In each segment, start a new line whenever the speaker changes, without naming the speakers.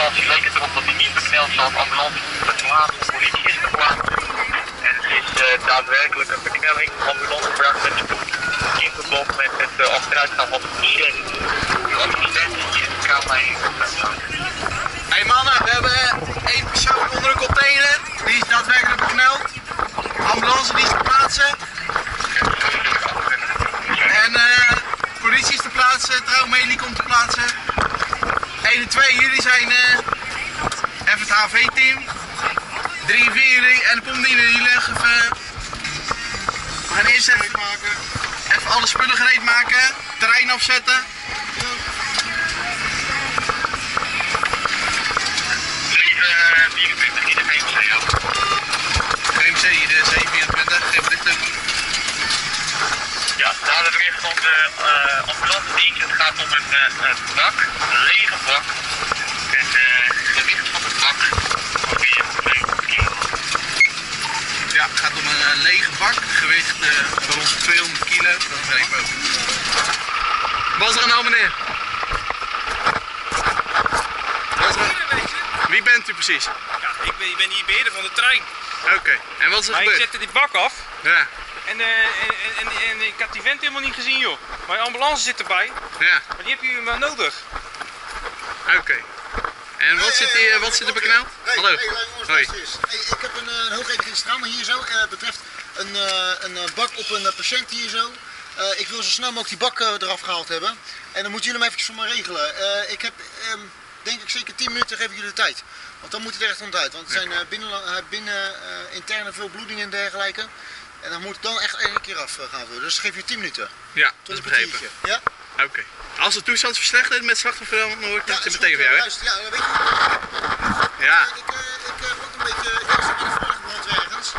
instantie leek het erop dat hij niet bekneld zat. Ambulance is verplaatst, de politie is verplaatst. En het is eh, daadwerkelijk een beknelling. Ambulance bracht met spoed in verband met het uh, achteruitgaan van de patiënt. De assistent is in de kamer.
Hey mannen, we hebben één persoon onder een container. Die is daadwerkelijk bekneld. Ambulance die is te plaatsen. En eh politie is te plaatsen, trouwmedie komt te plaatsen. 1 en 2, jullie zijn eh even het HV-team. 3 en 4 jullie en de pomdiener, jullie leggen even... We gaan eerst even, even alle spullen gereed maken, terrein afzetten.
De uh, ambulance dienst. Het gaat om een, uh, een bak, een lege bak. Het uh, gewicht van de bak ongeveer 200 kilo.
Ja, het gaat om een eh, lege bak, gewicht eh, rond 200 kilo. Dat weet ik ook. Wat is er nou meneer? Er- Wie bent u precies?
Ja, ik ben, ik ben hier beheerder van de trein.
Oké, en wat is er
Maar ik
gebeurd?
zette die bak af
Ja,
en, eh, en, en, en, ik had die vent helemaal niet gezien joh. Maar de ambulance zit erbij,
ja,
maar die heb je maar nodig.
oké. En wat zit, hier, wat zit er bekneld?
Hey,
Hallo.
hey, jongens,
Hoi.
Hey, ik heb een, eh, een hoogregistraal hier zo. eh, Het betreft een, eh, een eh, bak op een eh, patiënt hier zo. Eh, ik wil zo snel mogelijk die bak eh, eraf gehaald hebben. En dan moeten jullie hem even voor mij regelen. Eh, ik heb, ehm, denk ik, zeker 10 minuten geef ik jullie de tijd. Want dan moet hij er echt onderuit. Want er zijn eh, binnen, eh, binnen eh, interne veel bloedingen en dergelijke. En dan moet dan echt één keer af eh, gaan worden. Dus geef je 10 minuten.
Ja, dat
Tot
is
een
begrepen.
Ja?
Oké. Als de toestand verslechtert met slachtoffer, dan hoor ik
Ja,
het
is
meteen
goed,
jou,
eh,
hè?
luister, ja, weet je,
Ja.
ik, eh, ik heb ook een beetje ik ben zo voorgebrand ergens.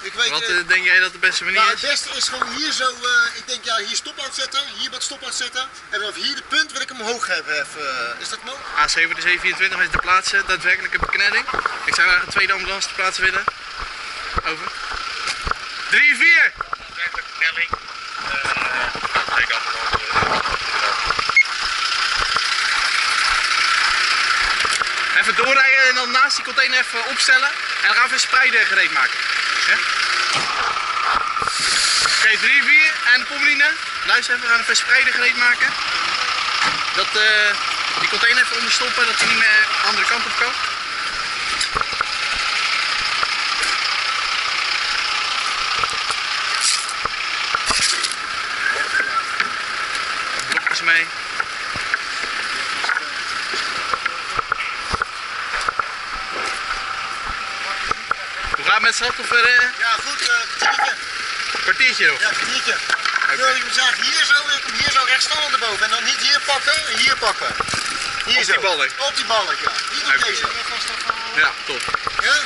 Ik weet,
Wat
eh,
eh, denk jij dat de beste manier
Nou,
is?
het beste is gewoon hier zo, eh, ik denk ja, hier stop zetten, hier wat stop zetten. En dan hier de punt wil ik hem omhoog hebben. Even. eh, Is dat mogelijk?
A7 de 724 is te plaatsen, daadwerkelijke beknelling. Ik zou graag een tweede ambulance te plaatsen willen. Over. 3, 4!
Daadwerkelijk beknelling. Uh, tweede ambulance.
Even doorrijden en dan naast die container even opstellen. En dan gaan we even spreider gereed maken. Oké, 3, 4 en pommeline. Luister even, we gaan even een spreider gereed maken. Dat eh, die container even onderstoppen, dat hij niet meer de andere kant op kan. Mee. Hoe gaat het met het slachtoffer? eh?
Ja, goed, eh kwartiertje.
kwartiertje nog.
Ja, kwartiertje. Ik wil je zagen hier zo, ik hier zo recht staan erboven. En dan niet hier pakken, en hier pakken. Hier
Op
zo.
die balk?
Op die balk, ja. Niet op deze.
Ja, top.
Ja?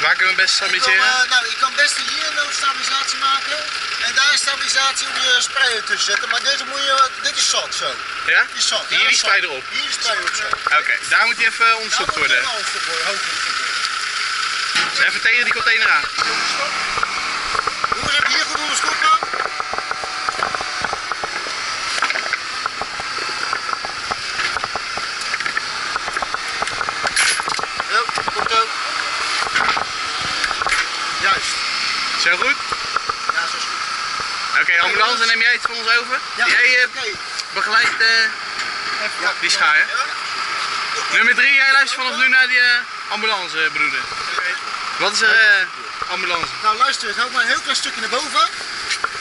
Waar kunnen we best
Ik, kan,
stabiliseren?
eh, nou, ik kan best hier een noodstabilisatie maken. Daar is stabilisatie om je sprayer tussen zetten. Maar deze moet je, dit is zat zo.
Ja?
Die is zat.
Hier
is zat.
spreider op.
Hier is spreider op zo.
Oké, daar moet hij even
Daar
onderzocht
moet
worden.
een hoofdstuk worden, hoofdstuk worden.
Dus even tegen die container aan.
Jongens, heb hier goed onder stoppen? Ja, komt ook. Juist.
Zo goed? Oké, ambulance, neem jij het van ons over?
Ja,
Jij eh, begeleidt eh, die schaar. Nummer 3, jij luistert vanaf nu naar die eh, ambulance, broeder. Wat is er ambulance?
Nou luister, het houdt maar een heel klein stukje naar boven.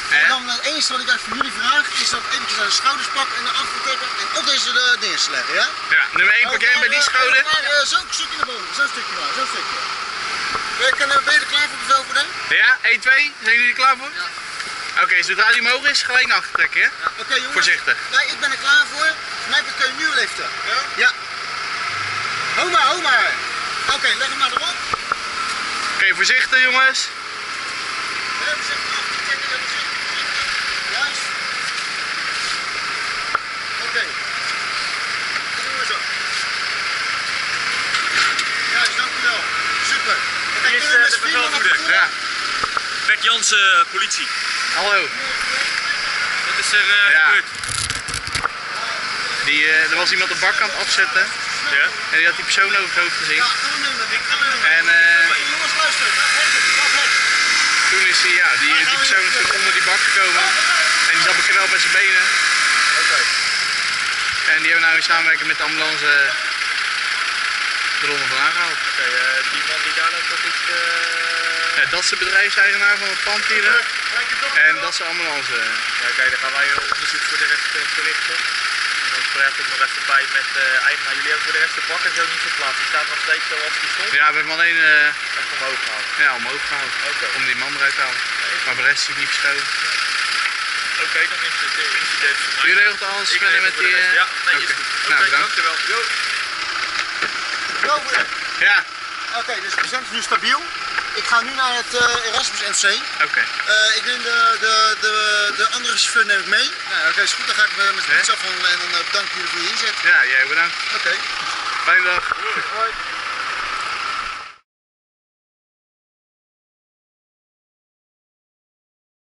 En dan het enige wat ik eigenlijk van jullie vraag is dat eventjes aan de schouders pakken en naar achter trekken en op deze uh, dingen leggen, ja?
Ja, nummer 1 pak jij hem bij die schouder.
Maar uh, zo'n stukje naar boven, zo'n stukje maar, zo'n stukje. Ben je, kan- ben je er klaar voor bevel voor?
Ja, 1, 2, zijn jullie er klaar voor?
Ja.
Oké, zodra die omhoog is, gelijk naar achter trekken, hè?
Oké jongens.
Voorzichtig.
Nee, ik ben er klaar voor. Voor mij kun je nu liften. Ja? Ja. Hou maar, hou maar. Oké, leg hem maar erop.
Oké, voorzichtig jongens.
Ja, voorzichtig achter trekken, ja, voorzichtig, voorzichtig. Juist. Oké. Dat doen we zo. Juist, dankjewel. Super. En dan
Hier is,
kunnen we
eh,
met
de bevelvoerder.
Ja,
Beck Jansen, politie.
Hallo.
Wat is er
Ja.
gebeurd?
Die, eh, er was iemand de bak aan het afzetten.
Ja.
En die had die persoon over het hoofd gezien. En eh,
hek.
toen is hij, ja, die, die persoon is onder die bak gekomen. En die zat bekneld met zijn benen.
Oké.
En die hebben nou in samenwerking met de ambulance eronder vandaan gehaald.
Oké, die man die daar loopt, dat is
Ja, dat is de bedrijfseigenaar van het pand hier. En dat is de ambulance.
Ja, Oké, dan gaan wij een onderzoek voor de rest eh, verrichten. En dan praat ik nog even bij met de eigenaar. Jullie hebben voor de rest de bakken zo niet verplaatst. Die staat nog steeds zoals die stond.
Ja, we hebben hem alleen eh,
Even omhoog gehaald.
ja, omhoog gehaald.
Oké.
Om die man eruit te halen. Maar de rest is niet verscholen.
Oké, dan is het eh, incident voor.
U regelt alles
Ik
verder met die... eh,
Ja, nee, is
oké.
goed. Oké,
Nou, bedankt.
dankjewel. Jo.
Ja,
Oké, dus de patiënt is nu stabiel. Ik ga nu naar het eh, Erasmus MC.
oké.
Eh, ik neem de, de, de, de andere chauffeur neem ik mee. Nou, Oké, is goed. Dan ga ik met met de fiets af en, dan eh, bedank ik jullie voor je inzet.
Ja, jij bedankt.
Oké.
Fijne dag.
Hoi.